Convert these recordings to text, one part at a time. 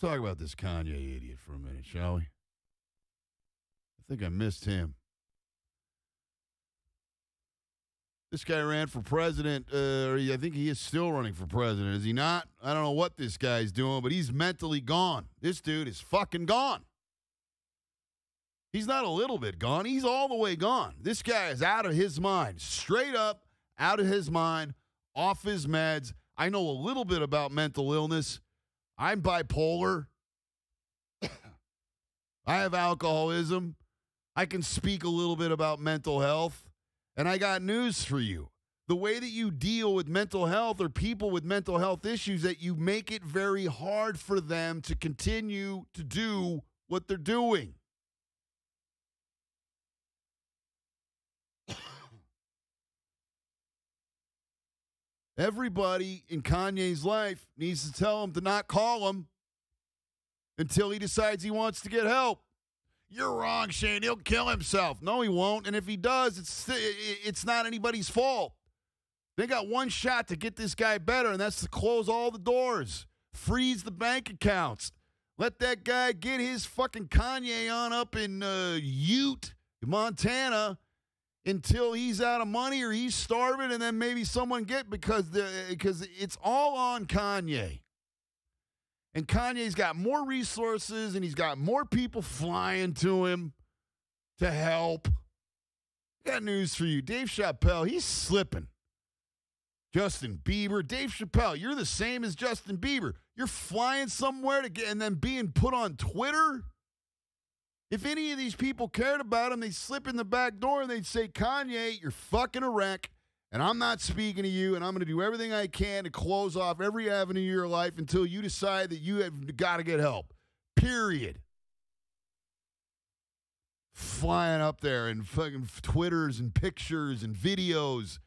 Let's talk about this Kanye idiot for a minute, shall we? I think I missed him. This guy ran for president. Uh, or I think he is still running for president. Is he not? I don't know what this guy's doing, but he's mentally gone. This dude is fucking gone. He's not a little bit gone. He's all the way gone. This guy is out of his mind. Straight up out of his mind, off his meds. I know a little bit about mental illness. I'm bipolar. I have alcoholism. I can speak a little bit about mental health. And I got news for you. The way that you deal with mental health or people with mental health issues that you make it very hard for them to continue to do what they're doing. Everybody in Kanye's life needs to tell him to not call him until he decides he wants to get help. You're wrong, Shane. He'll kill himself. No, he won't. And if he does, it's it's not anybody's fault. They got one shot to get this guy better, and that's to close all the doors, freeze the bank accounts, let that guy get his fucking Kanye on up in uh, Ute, Montana, until he's out of money or he's starving, and then maybe someone get because the because it's all on Kanye. And Kanye's got more resources and he's got more people flying to him to help. Got news for you. Dave Chappelle, he's slipping. Justin Bieber, Dave Chappelle, you're the same as Justin Bieber. You're flying somewhere to get and then being put on Twitter. If any of these people cared about him, they'd slip in the back door and they'd say, Kanye, you're fucking a wreck and I'm not speaking to you, and I'm going to do everything I can to close off every avenue of your life until you decide that you have got to get help. Period. Flying up there and fucking Twitters and pictures and videos.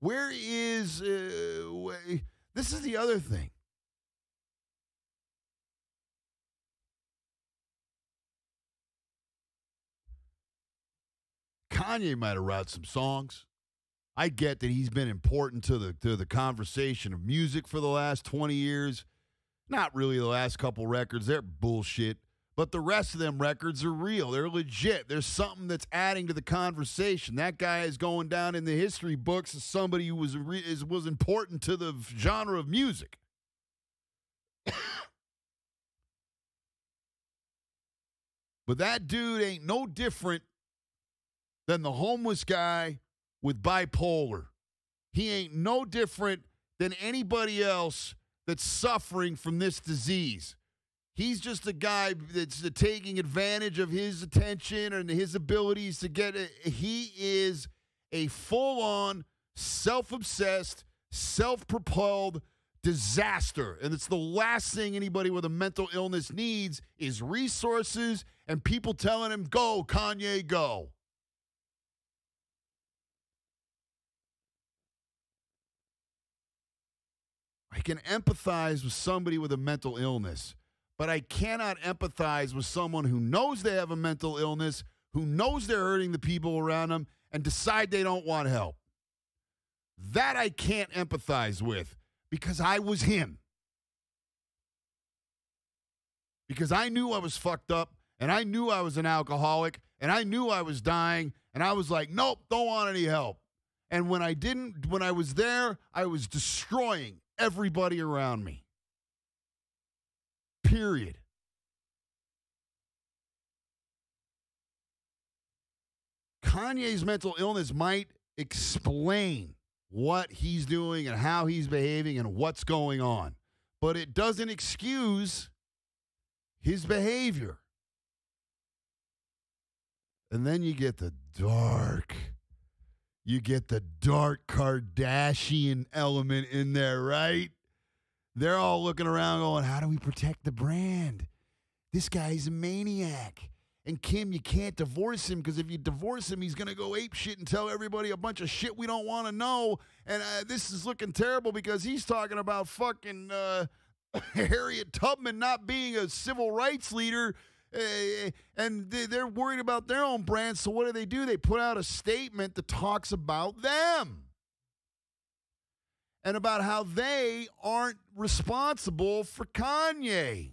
Where is. Uh, this is the other thing. Kanye might have wrote some songs. I get that he's been important to the to the conversation of music for the last 20 years. Not really the last couple records, they're bullshit. But the rest of them records are real. They're legit. There's something that's adding to the conversation. That guy is going down in the history books as somebody who was is, was important to the genre of music. but that dude ain't no different than the homeless guy with bipolar. He ain't no different than anybody else that's suffering from this disease. He's just a guy that's taking advantage of his attention and his abilities to get it. He is a full on, self obsessed, self propelled disaster. And it's the last thing anybody with a mental illness needs is resources and people telling him, go, Kanye, go. I can empathize with somebody with a mental illness, but I cannot empathize with someone who knows they have a mental illness, who knows they're hurting the people around them, and decide they don't want help. That I can't empathize with because I was him. Because I knew I was fucked up and I knew I was an alcoholic and I knew I was dying and I was like, nope, don't want any help. And when I didn't, when I was there, I was destroying everybody around me. Period. Kanye's mental illness might explain what he's doing and how he's behaving and what's going on, but it doesn't excuse his behavior. And then you get the dark you get the dark Kardashian element in there, right? They're all looking around going, How do we protect the brand? This guy's a maniac. And Kim, you can't divorce him because if you divorce him, he's going to go ape shit and tell everybody a bunch of shit we don't want to know. And uh, this is looking terrible because he's talking about fucking uh, Harriet Tubman not being a civil rights leader Eh, eh, and they're worried about their own brand. So what do they do? They put out a statement that talks about them and about how they aren't responsible for Kanye.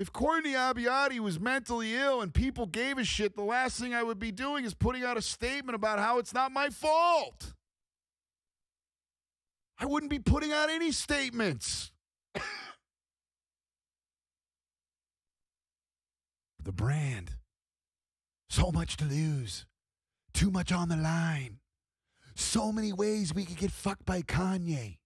If Courtney Abbiati was mentally ill and people gave a shit, the last thing I would be doing is putting out a statement about how it's not my fault. I wouldn't be putting out any statements. The brand. So much to lose. Too much on the line. So many ways we could get fucked by Kanye.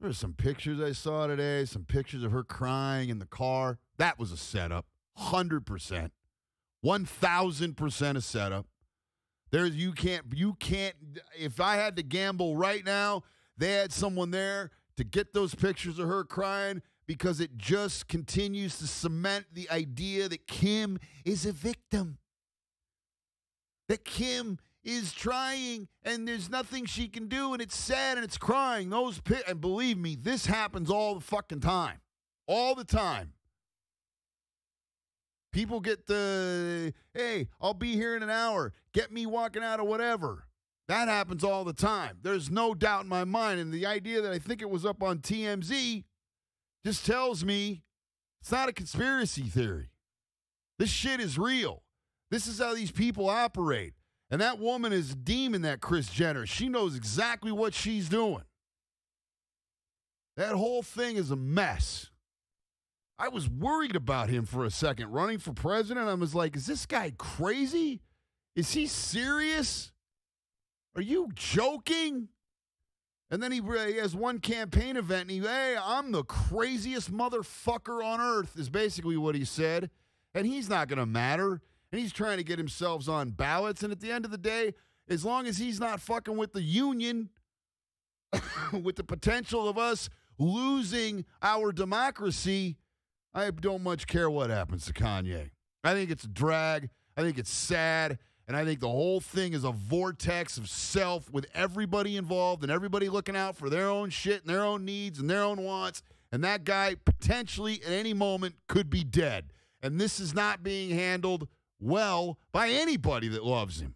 There's some pictures I saw today, some pictures of her crying in the car. That was a setup. 100%. 1000% a setup. There's you can't you can't if I had to gamble right now, they had someone there to get those pictures of her crying because it just continues to cement the idea that Kim is a victim. That Kim is trying and there's nothing she can do and it's sad and it's crying. Those pi- and believe me, this happens all the fucking time. All the time. People get the hey, I'll be here in an hour. Get me walking out of whatever. That happens all the time. There's no doubt in my mind. And the idea that I think it was up on TMZ just tells me it's not a conspiracy theory. This shit is real. This is how these people operate. And that woman is a demon, that Kris Jenner. She knows exactly what she's doing. That whole thing is a mess. I was worried about him for a second running for president. I was like, is this guy crazy? Is he serious? Are you joking? And then he, he has one campaign event and he, hey, I'm the craziest motherfucker on earth, is basically what he said. And he's not going to matter. And he's trying to get himself on ballots. And at the end of the day, as long as he's not fucking with the union, with the potential of us losing our democracy, I don't much care what happens to Kanye. I think it's a drag. I think it's sad. And I think the whole thing is a vortex of self with everybody involved and everybody looking out for their own shit and their own needs and their own wants. And that guy potentially at any moment could be dead. And this is not being handled well by anybody that loves him.